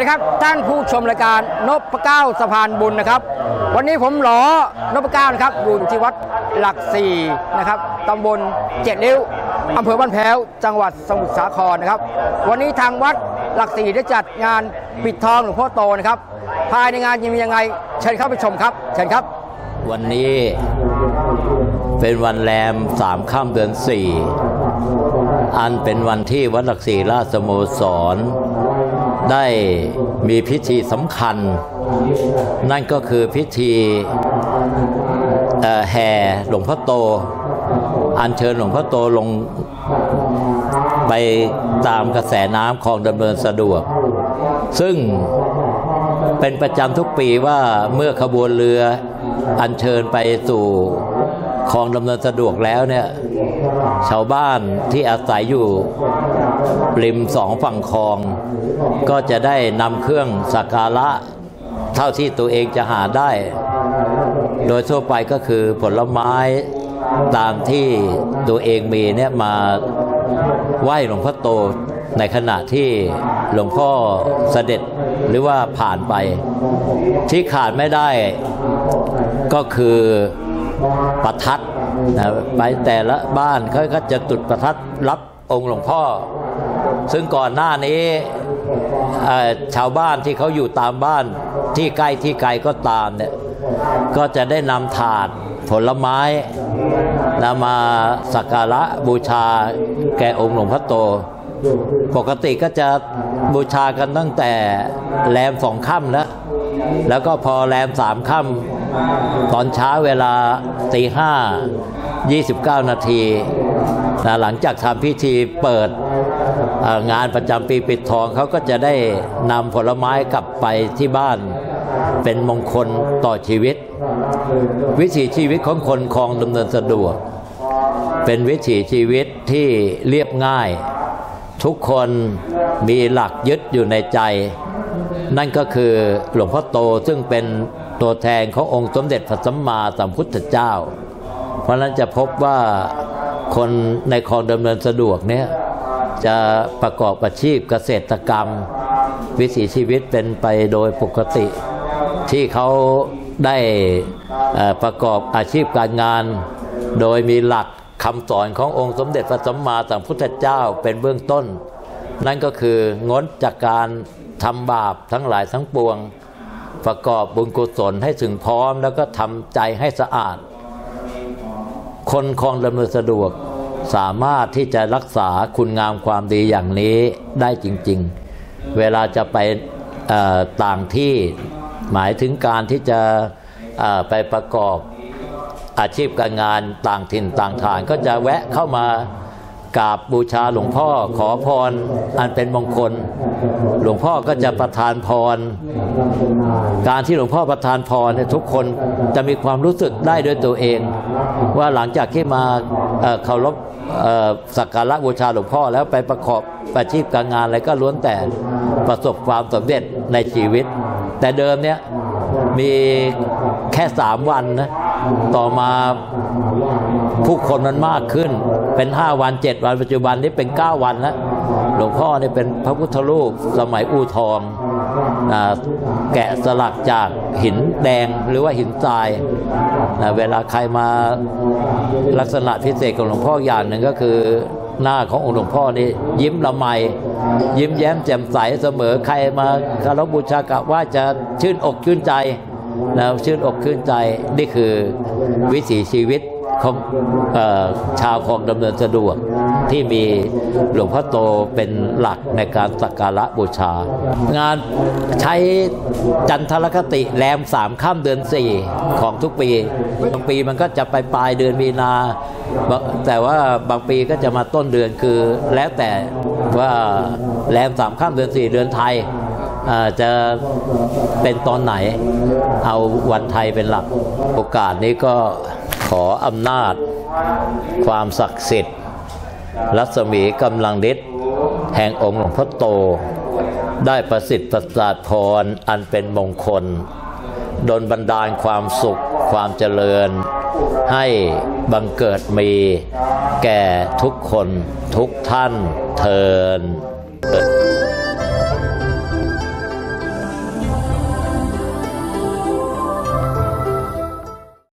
นะครับท่านผู้ชมรายการนพเก้าสะพานบุญนะครับ วันนี้ผมหลอนพเก้านะครับอยู่ที่วัดหลักสี่นะครับตำบลเจ็ดริ้วอำเภอบ้านแพ้ว จังหวัดสมุทรสาครนะครับ วันนี้ทางวัดหลักสี่ได้จัดงานปิดทองหลวงพ่อโตนะครับ ภายในงานยังมียังไง เชิญเข้าไปชมครับ เชิญครับ วันนี้เป็นวันแรมสามค่ำเดือนสี่อันเป็นวันที่วัดหลักศรีราชสโมสร ได้มีพิธีสำคัญ นั่นก็คือพิธีแห่หลวงพ่อโต อัญเชิญหลวงพ่อโตลงไปตามกระแสน้ำคลองดำเนินสะดวก ซึ่งเป็นประจำทุกปีว่าเมื่อขบวนเรืออัญเชิญไปสู่คลองดำเนินสะดวกแล้วเนี่ยชาวบ้านที่อาศัยอยู่ริมสองฝั่งคลอง ก็จะได้นำเครื่องสักการะเท่าที่ตัวเองจะหาได้ โดยทั่วไปก็คือผลไม้ตามที่ตัวเองมีเนี่ยมาไหว้หลวงพ่อโตในขณะที่หลวงพ่อเสด็จหรือว่าผ่านไป ที่ขาดไม่ได้ก็คือประทัดนะไปแต่ละบ้านเขาก็จะจุดประทัดรับองค์หลวงพ่อ ซึ่งก่อนหน้านี้ชาวบ้านที่เขาอยู่ตามบ้านที่ใกล้ที่ไกลก็ตามเนี่ยก็จะได้นำถาดผลไม้นะมาสักการะบูชาแก่องค์หลวงพ่อโต ปกติก็จะบูชากันตั้งแต่แรมสองค่ำแล้วแล้วก็พอแรมสามค่ำตอนเช้าเวลาตีห้ายี่สิบเก้านาทีนะหลังจากทำพิธีเปิด งานประจำปีปิดทองเขาก็จะได้นำผลไม้กลับไปที่บ้าน เป็นมงคลต่อชีวิต วิถีชีวิตของคนคลองดำเนินสะดวก เป็นวิถีชีวิตที่เรียบง่าย ทุกคนมีหลักยึดอยู่ในใจ นั่นก็คือหลวงพ่อโตซึ่งเป็นตัวแทนขององค์สมเด็จพระสัมมาสัมพุทธเจ้า เพราะฉะนั้นจะพบว่าคนในคลองดำเนินสะดวกเนี่ย จะประกอบอาชีพเกษตรกรรม วิถีชีวิตเป็นไปโดยปกติ ที่เขาได้ประกอบอาชีพการงาน โดยมีหลักคำสอนขององค์สมเด็จพระสัมมาสัมพุทธเจ้าเป็นเบื้องต้น นั่นก็คืองดจากการทำบาปทั้งหลายทั้งปวง ประกอบบุญกุศลให้ถึงพร้อม แล้วก็ทำใจให้สะอาด คนคลองดำเนินสะดวก สามารถที่จะรักษาคุณงามความดีอย่างนี้ได้จริง ๆ เวลาจะไปต่างที่หมายถึงการที่จะไปประกอบอาชีพการงานต่างถิ่นต่างฐานก็จะแวะเข้ามา กราบบูชาหลวงพ่อขอพรอันเป็นมงคล หลวงพ่อก็จะประทานพร การที่หลวงพ่อประทานพรเนี่ยทุกคนจะมีความรู้สึกได้ด้วยตัวเอง ว่าหลังจากที่มาเคารพสักการะบูชาหลวงพ่อแล้วไปประกอบอาชีพการงานอะไรก็ล้วนแต่ประสบความสำเร็จในชีวิต แต่เดิมเนี่ยมีแค่สามวันนะ ต่อมาผู้คนมันมากขึ้น เป็นห้าวันเจ็ดวันปัจจุบันนี้เป็นเก้าวันแล้วหลวงพ่อนี่เป็นพระพุทธรูปสมัยอู่ทองแกะสลักจากหินแดงหรือว่าหินทรายนะเวลาใครมาลักษณะพิเศษของหลวงพ่ออย่างหนึ่งก็คือหน้าขององค์หลวงพ่อนี่ยิ้มละไม ยิ้มแย้มแจ่มใสเสมอใครมาคารพบูชากราบไหว่าจะชื่นอกชื่นใจ นะชื่นอกชื่นใจนี่คือวิถีชีวิตของออชาวคลองดำเนินสะดวกที่มีหลวงพ่อโตเป็นหลักในการสักการะบูชา งานใช้จันทรคติแรมสามข้ามเดือนสี่ของทุกปี บางปีมันก็จะไปปลายเดือนมีนา แต่ว่าบางปีก็จะมาต้นเดือนคือแล้วแต่ว่าแรมสามข้ามเดือนสี่เดือนไทย จะเป็นตอนไหน เอาวันไทยเป็นหลัก โอกาสนี้ก็ขออำนาจ ความศักดิ์สิทธิ์ รัศมีกำลังฤทธิ์แห่งองค์หลวงพ่อโต ได้ประสิทธิ์ประสาทพรอันเป็นมงคลดลบันดาลความสุขความเจริญ ให้บังเกิดมีแก่ทุกคนทุกท่านเทิน